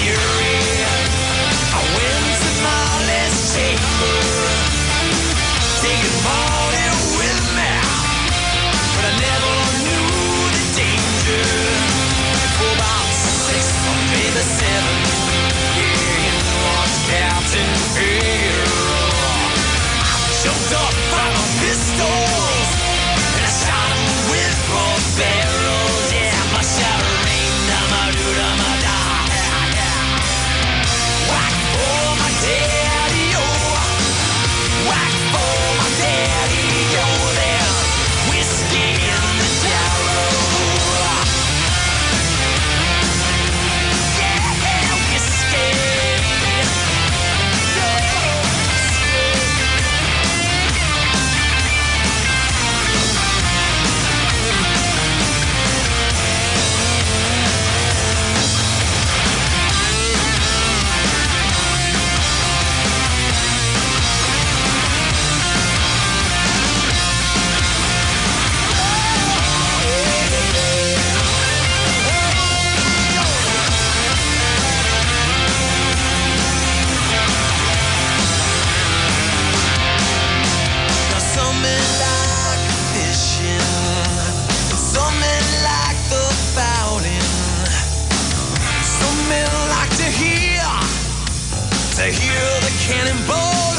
you. The cannonball